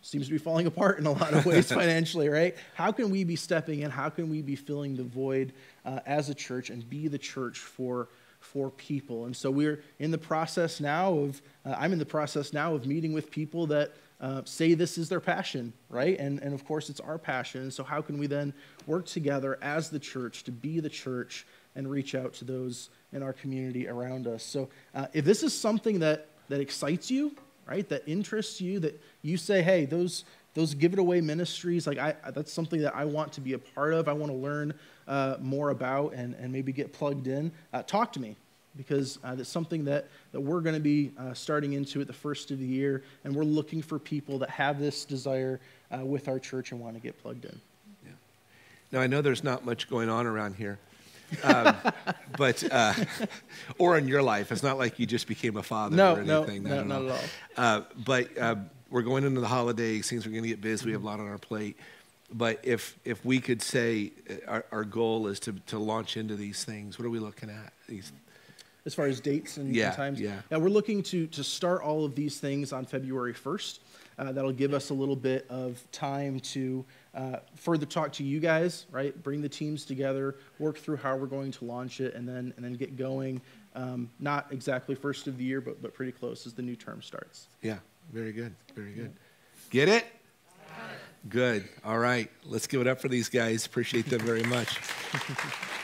seems to be falling apart in a lot of ways financially, right? How can we be stepping in? How can we be filling the void uh, as a church and be the church for, for people? And so we're in the process now of, uh, I'm in the process now of meeting with people that uh, say this is their passion, right? And, and of course, it's our passion. So, how can we then work together as the church to be the church and reach out to those in our community around us? So, uh, if this is something that, that excites you, right, that interests you, that you say, hey, those, those give it away ministries, like I, that's something that I want to be a part of, I want to learn uh, more about and, and maybe get plugged in, uh, talk to me because uh, that's something that, that we're going to be uh, starting into at the first of the year, and we're looking for people that have this desire uh, with our church and want to get plugged in. Yeah. Now, I know there's not much going on around here, um, but uh, or in your life, it's not like you just became a father no, or anything. No, no, not at all. Uh, but uh, we're going into the holidays; things are going to get busy. We have a lot on our plate. But if if we could say uh, our, our goal is to to launch into these things, what are we looking at? These as far as dates and, yeah, and times. Yeah. yeah, we're looking to to start all of these things on February first. Uh, that'll give us a little bit of time to uh, further talk to you guys, right? Bring the teams together, work through how we're going to launch it, and then and then get going. Um, not exactly first of the year, but but pretty close as the new term starts. Yeah, very good, very good. Get it? Good. All right, let's give it up for these guys. Appreciate them very much.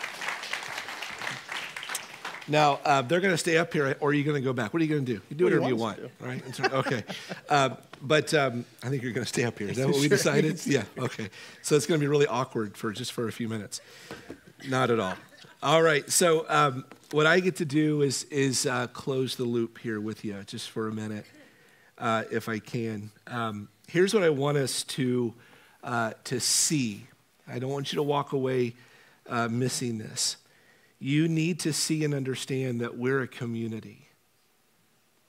Now, uh, they're going to stay up here, or are you going to go back? What are you going to do? You do whatever you want, right? okay. Uh, but um, I think you're going to stay up here. Is that what we decided? yeah, okay. So it's going to be really awkward for just for a few minutes. Not at all. All right. So um, what I get to do is, is uh, close the loop here with you just for a minute, uh, if I can. Um, here's what I want us to, uh, to see. I don't want you to walk away uh, missing this you need to see and understand that we're a community.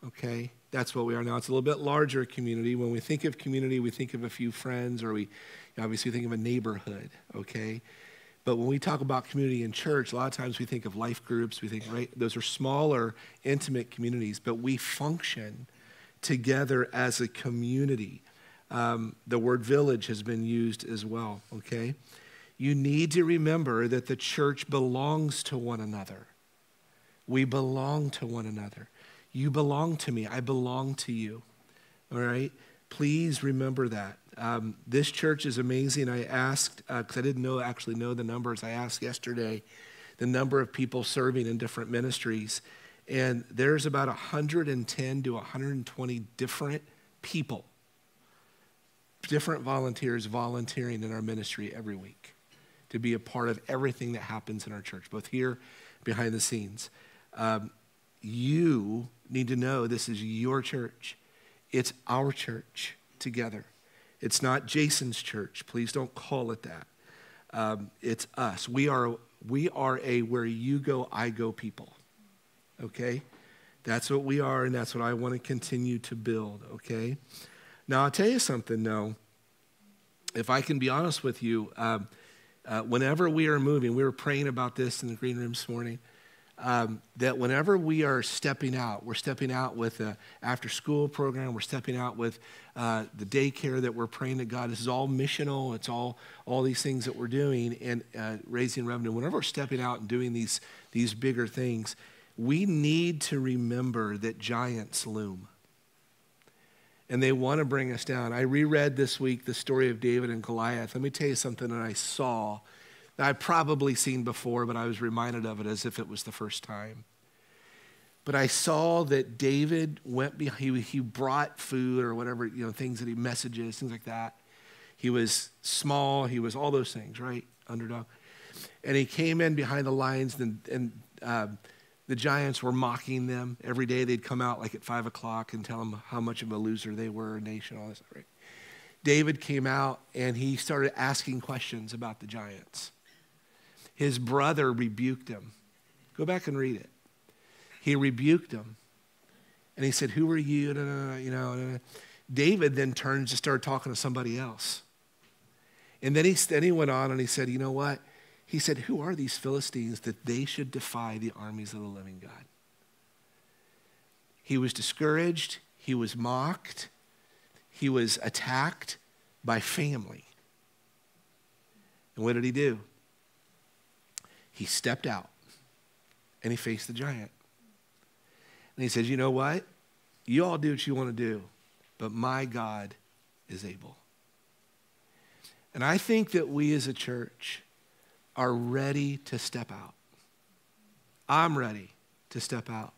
Okay? That's what we are now. It's a little bit larger community. When we think of community, we think of a few friends or we obviously think of a neighborhood, okay? But when we talk about community in church, a lot of times we think of life groups. We think, right, those are smaller, intimate communities, but we function together as a community. Um, the word village has been used as well, okay? You need to remember that the church belongs to one another. We belong to one another. You belong to me. I belong to you. All right? Please remember that. Um, this church is amazing. I asked, because uh, I didn't know actually know the numbers, I asked yesterday the number of people serving in different ministries. And there's about 110 to 120 different people, different volunteers volunteering in our ministry every week to be a part of everything that happens in our church, both here behind the scenes. Um, you need to know this is your church. It's our church together. It's not Jason's church. Please don't call it that. Um, it's us. We are, we are a where you go, I go people. Okay? That's what we are, and that's what I want to continue to build. Okay? Now, I'll tell you something, though. If I can be honest with you, um, uh, whenever we are moving, we were praying about this in the green room this morning um, that whenever we are stepping out, we're stepping out with an after school program, we're stepping out with uh, the daycare that we're praying to God. This is all missional, it's all, all these things that we're doing and uh, raising revenue. Whenever we're stepping out and doing these, these bigger things, we need to remember that giants loom. And they want to bring us down. I reread this week the story of David and Goliath. Let me tell you something that I saw that I've probably seen before, but I was reminded of it as if it was the first time. But I saw that David went behind, he, he brought food or whatever, you know, things that he messages, things like that. He was small, he was all those things, right? Underdog. And he came in behind the lines, and, and uh, the giants were mocking them. Every day they'd come out like at five o'clock and tell them how much of a loser they were, a nation, all this, right? David came out and he started asking questions about the giants his brother rebuked him. Go back and read it. He rebuked him. And he said, Who are you? You know, David then turned to start talking to somebody else. And then he, then he went on and he said, You know what? He said, Who are these Philistines that they should defy the armies of the living God? He was discouraged. He was mocked. He was attacked by family. And what did he do? he stepped out and he faced the giant. And he says, You know what? You all do what you want to do, but my God is able. And I think that we as a church are ready to step out. I'm ready to step out.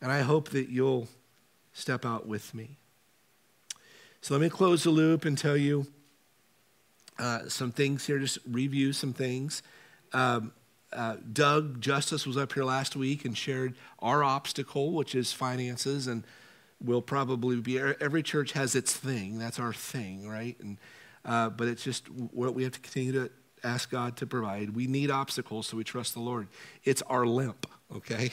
And I hope that you'll step out with me. So let me close the loop and tell you uh, some things here, just review some things. Um, uh, Doug Justice was up here last week and shared our obstacle, which is finances, and will probably be every church has its thing. That's our thing, right? And uh, but it's just what we have to continue to ask God to provide. We need obstacles, so we trust the Lord. It's our limp, okay?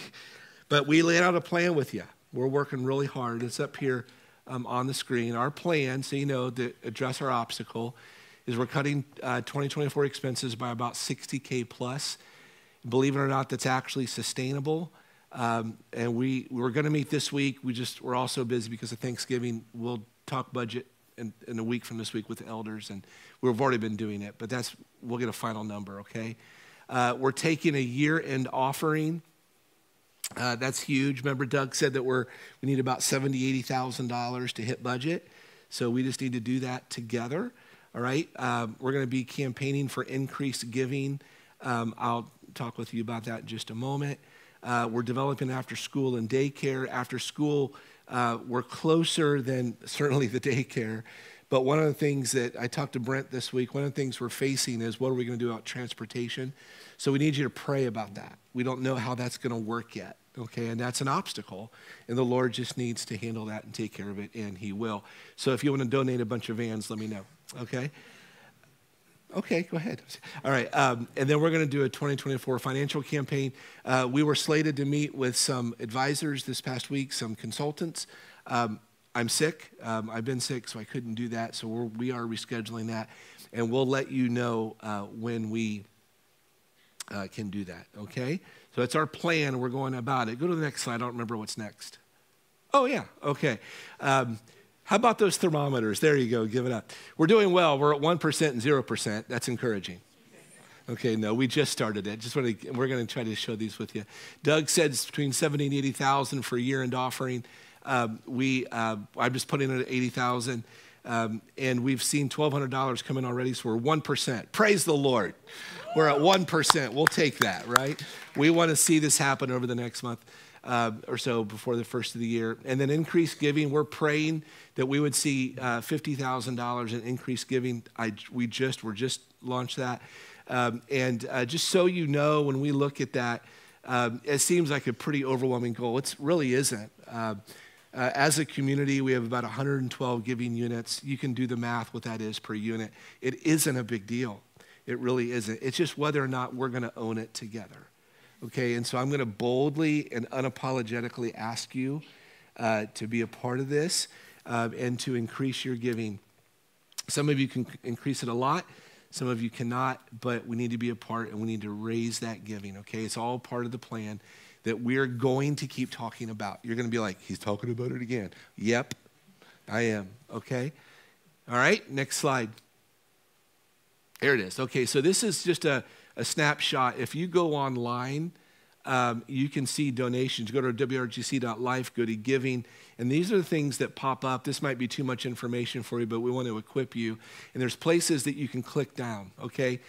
But we laid out a plan with you. We're working really hard. It's up here um, on the screen. Our plan, so you know, to address our obstacle is we're cutting uh, 2024 expenses by about 60K plus. Believe it or not, that's actually sustainable. Um, and we, we're going to meet this week. We just, we're also busy because of Thanksgiving. We'll talk budget in, in a week from this week with the elders, and we've already been doing it, but that's, we'll get a final number, okay? Uh, we're taking a year end offering. Uh, that's huge. Remember, Doug said that we're, we need about $70,000, $80,000 to hit budget. So we just need to do that together. All right, um, we're going to be campaigning for increased giving. Um, I'll talk with you about that in just a moment. Uh, we're developing after school and daycare. After school, uh, we're closer than certainly the daycare. But one of the things that I talked to Brent this week, one of the things we're facing is what are we going to do about transportation? So we need you to pray about that. We don't know how that's going to work yet, okay? And that's an obstacle. And the Lord just needs to handle that and take care of it, and He will. So if you want to donate a bunch of vans, let me know okay? Okay, go ahead. All right, um, and then we're going to do a 2024 financial campaign. Uh, we were slated to meet with some advisors this past week, some consultants. Um, I'm sick. Um, I've been sick, so I couldn't do that. So we're, we are rescheduling that, and we'll let you know uh, when we uh, can do that. Okay. So that's our plan. We're going about it. Go to the next slide. I don't remember what's next. Oh yeah. Okay. Um, How about those thermometers? There you go, give it up. We're doing well. We're at 1% and 0%. That's encouraging. Okay, no, we just started it. Just want to, we're going to try to show these with you. Doug said it's between 70 and 80,000 for a year-end offering. Um, we, uh, I'm just putting it at 80,000. Um, and we've seen $1,200 come in already, so we're 1%. Praise the Lord. We're at 1%. We'll take that, right? We want to see this happen over the next month uh, or so before the first of the year. And then increased giving, we're praying that we would see uh, $50,000 in increased giving. I, we just, we're just launched that. Um, and uh, just so you know, when we look at that, um, it seems like a pretty overwhelming goal. It really isn't. Uh, as a community, we have about 112 giving units. You can do the math what that is per unit. It isn't a big deal. It really isn't. It's just whether or not we're going to own it together. Okay, and so I'm going to boldly and unapologetically ask you uh, to be a part of this uh, and to increase your giving. Some of you can increase it a lot, some of you cannot, but we need to be a part and we need to raise that giving, okay? It's all part of the plan that we're going to keep talking about. You're going to be like, he's talking about it again. Yep, I am, okay? All right, next slide. There it is. Okay, so this is just a, a snapshot. If you go online, um, you can see donations. Go to wrgc.life, go to giving, and these are the things that pop up. This might be too much information for you, but we want to equip you. And there's places that you can click down, okay?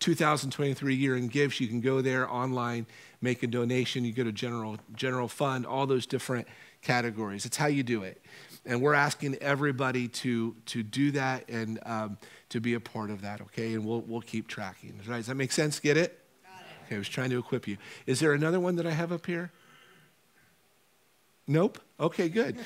2023 year in gifts, you can go there online, make a donation, you go to general, general fund, all those different categories. It's how you do it. And we're asking everybody to, to do that and um, to be a part of that, okay? And we'll, we'll keep tracking. Right? Does that make sense? Get it? Okay, I was trying to equip you. Is there another one that I have up here? Nope? Okay, good.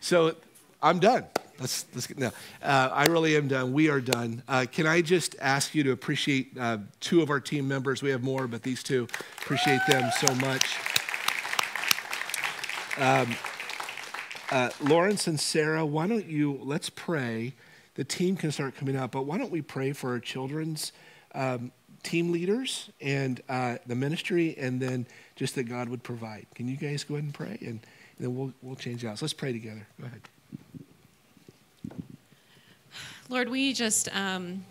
So I'm done. Let's, let's get, no, uh, I really am done. We are done. Uh, can I just ask you to appreciate uh, two of our team members? We have more, but these two, appreciate them so much. Um, uh, Lawrence and Sarah, why don't you, let's pray. The team can start coming out, but why don't we pray for our children's um, team leaders and uh, the ministry, and then just that God would provide. Can you guys go ahead and pray? And, and then we'll, we'll change out. So let's pray together. Go ahead. Lord, we just, um,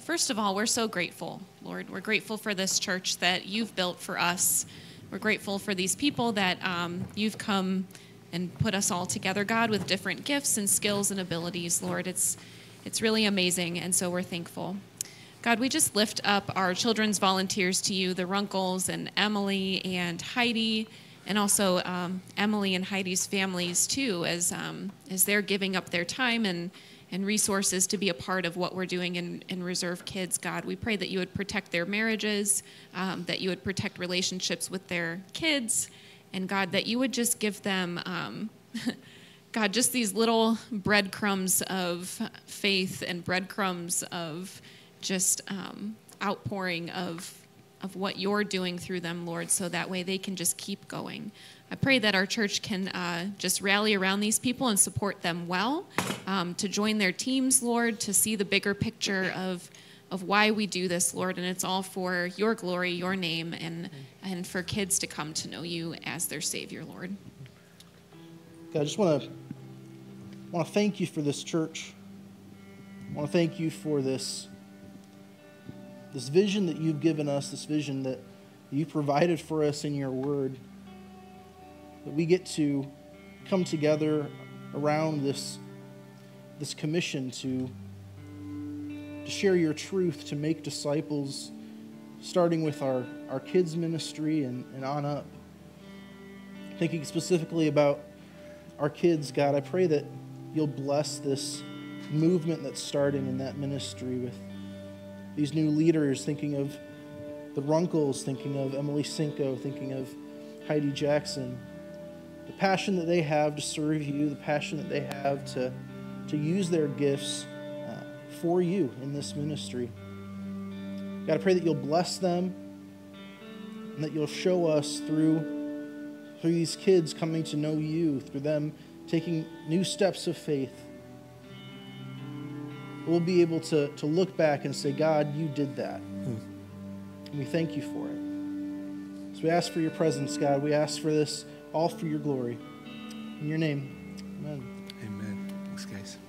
first of all, we're so grateful, Lord. We're grateful for this church that you've built for us. We're grateful for these people that um, you've come and put us all together, God, with different gifts and skills and abilities, Lord. It's, it's really amazing, and so we're thankful. God, we just lift up our children's volunteers to you, the Runkles and Emily and Heidi, and also um, Emily and Heidi's families too, as um, as they're giving up their time and and resources to be a part of what we're doing in, in Reserve Kids, God. We pray that you would protect their marriages, um, that you would protect relationships with their kids, and God, that you would just give them, um, God, just these little breadcrumbs of faith and breadcrumbs of just um, outpouring of of what you're doing through them, Lord, so that way they can just keep going. I pray that our church can uh, just rally around these people and support them well, um, to join their teams, Lord, to see the bigger picture of of why we do this, Lord, and it's all for your glory, your name, and and for kids to come to know you as their Savior, Lord. God, I just want to want to thank you for this church. I want to thank you for this this vision that you've given us, this vision that you provided for us in your word, that we get to come together around this, this commission to, to share your truth, to make disciples, starting with our, our kids' ministry and, and on up. Thinking specifically about our kids, God, I pray that you'll bless this movement that's starting in that ministry with these new leaders, thinking of the Runkles, thinking of Emily Cinco, thinking of Heidi Jackson. The passion that they have to serve you, the passion that they have to, to use their gifts uh, for you in this ministry. God, I pray that you'll bless them and that you'll show us through, through these kids coming to know you, through them taking new steps of faith we'll be able to, to look back and say, God, you did that. Hmm. And we thank you for it. So we ask for your presence, God. We ask for this all for your glory. In your name, amen. Amen. Thanks, guys.